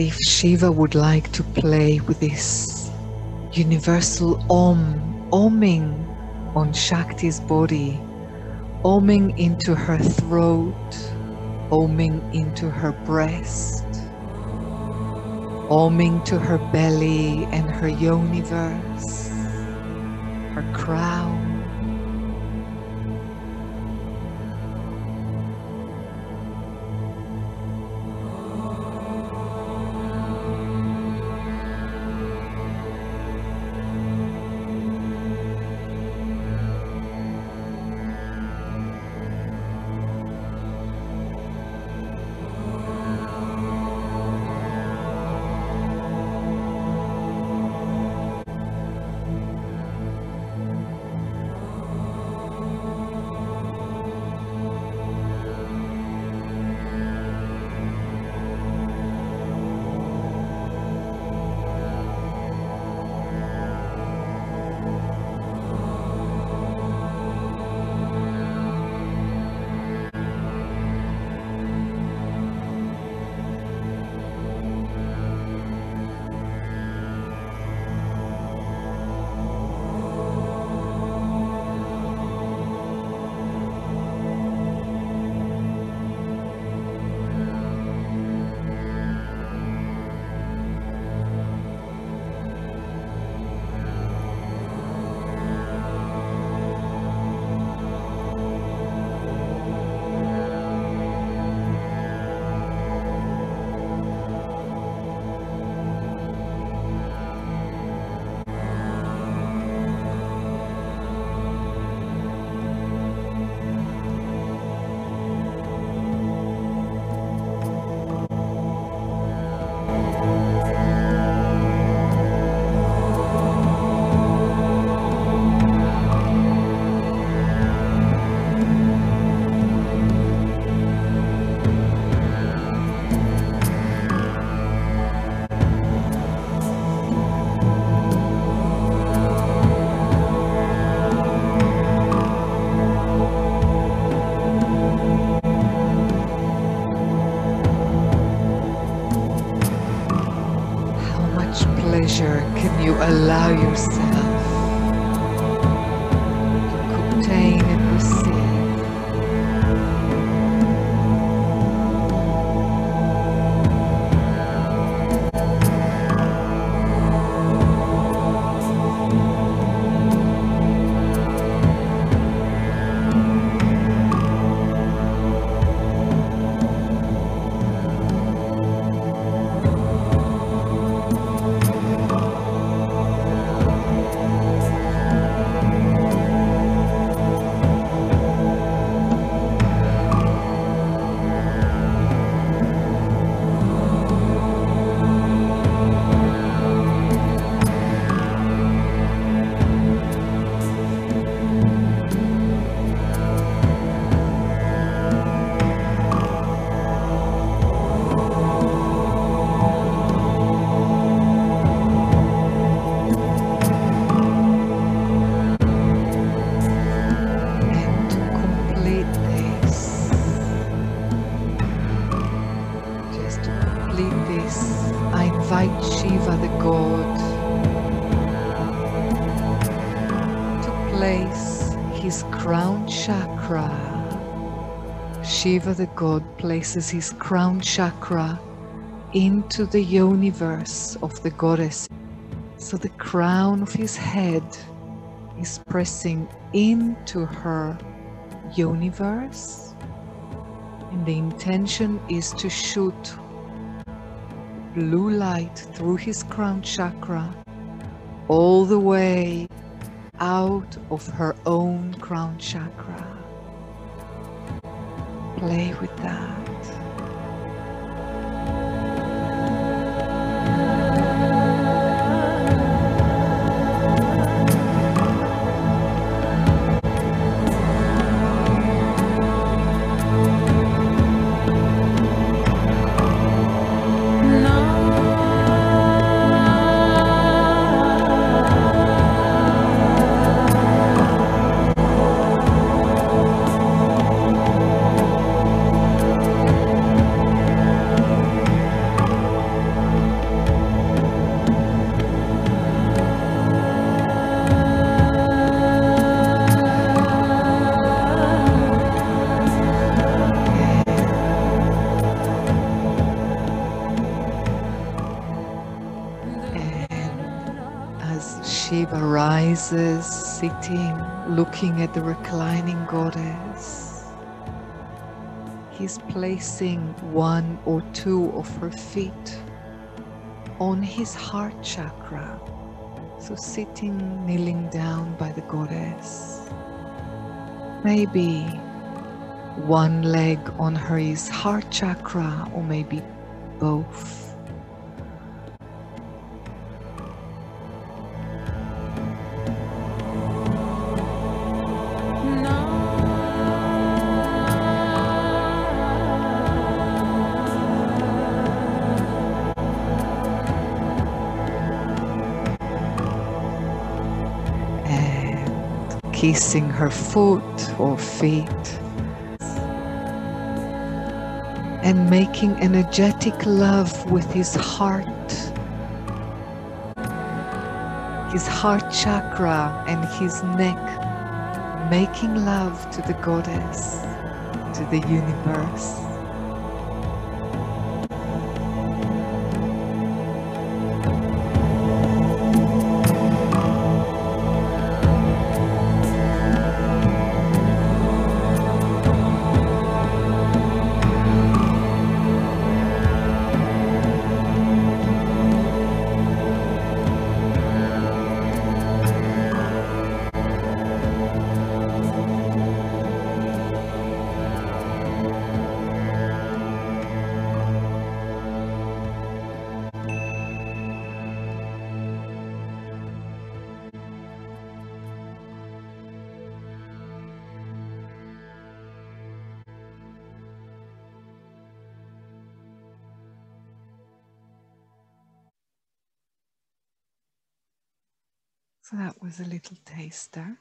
if Shiva would like to play with this universal Om, Oming on Shakti's body, Oming into her throat, Oming into her breast, Oming to her belly and her universe, her crown. Pleasure. Can you allow yourself invite Shiva the god to place his crown chakra. Shiva the god places his crown chakra into the universe of the goddess. So the crown of his head is pressing into her universe. And the intention is to shoot blue light through his crown chakra all the way out of her own crown chakra. Play with that. Arises sitting, looking at the reclining goddess. He's placing one or two of her feet on his heart chakra. So sitting, kneeling down by the goddess. Maybe one leg on her is heart chakra or maybe both. Kissing her foot or feet and making energetic love with his heart, his heart chakra and his neck, making love to the goddess, to the universe. So that was a little taster.